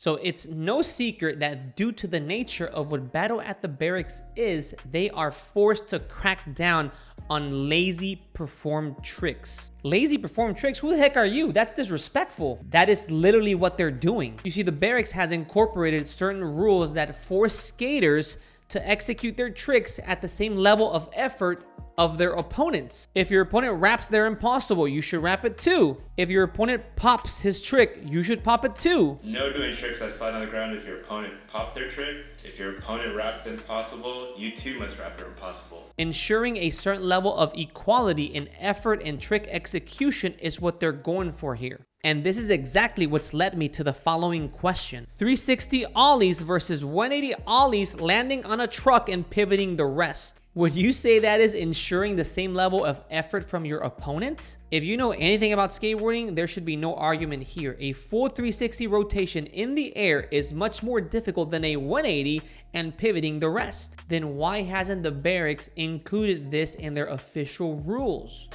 So it's no secret that due to the nature of what Battle at the Berrics is, they are forced to crack down on lazy perform tricks. Lazy perform tricks? Who the heck are you? That's disrespectful. That is literally what they're doing. You see, the Berrics has incorporated certain rules that force skaters to execute their tricks at the same level of effort of their opponents. If your opponent wraps their impossible, you should wrap it too. If your opponent pops his trick, you should pop it too. No doing tricks that slide on the ground if your opponent popped their trick. If your opponent wrapped the impossible, you too must wrap your impossible. Ensuring a certain level of equality in effort and trick execution is what they're going for here. And this is exactly what's led me to the following question. 360 ollies versus 180 ollies landing on a truck and pivoting the rest. Would you say that is ensuring the same level of effort from your opponent? If you know anything about skateboarding, there should be no argument here. A full 360 rotation in the air is much more difficult than a 180 and pivoting the rest. Then why hasn't the Berrics included this in their official rules?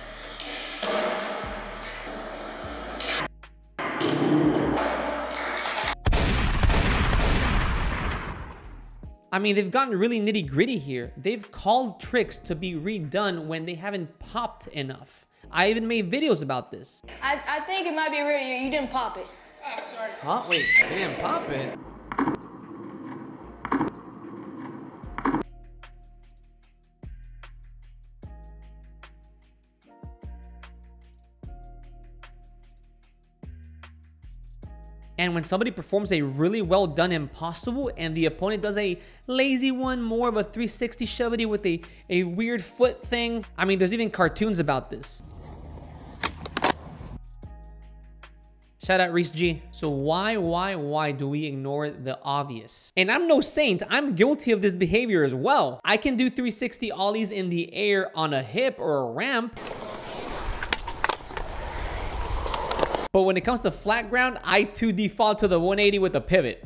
I mean, they've gotten really nitty gritty here. They've called tricks to be redone when they haven't popped enough. I even made videos about this. I, I think it might be ready. You didn't pop it. Oh, sorry. Huh? Wait, they didn't pop it? And when somebody performs a really well done impossible and the opponent does a lazy one, more of a 360 shove-it with a, a weird foot thing. I mean, there's even cartoons about this. Shout out Reese G. So why, why, why do we ignore the obvious? And I'm no saint. I'm guilty of this behavior as well. I can do 360 ollies in the air on a hip or a ramp. But when it comes to flat ground, I too default to the 180 with a pivot.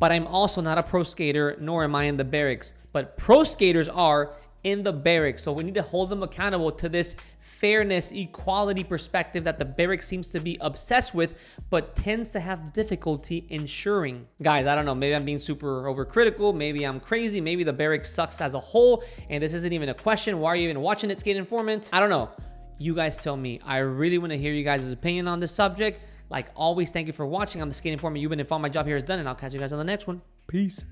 But I'm also not a pro skater, nor am I in the Berrics. But pro skaters are in the Berrics. So we need to hold them accountable to this fairness, equality perspective that the Berrics seems to be obsessed with, but tends to have difficulty ensuring. Guys, I don't know, maybe I'm being super overcritical, maybe I'm crazy, maybe the Berrics sucks as a whole, and this isn't even a question. Why are you even watching it, Skate Informant? I don't know. You guys tell me. I really want to hear you guys' opinion on this subject. Like always, thank you for watching. I'm the Skate Informant. You've been informed. My job here is done, and I'll catch you guys on the next one. Peace.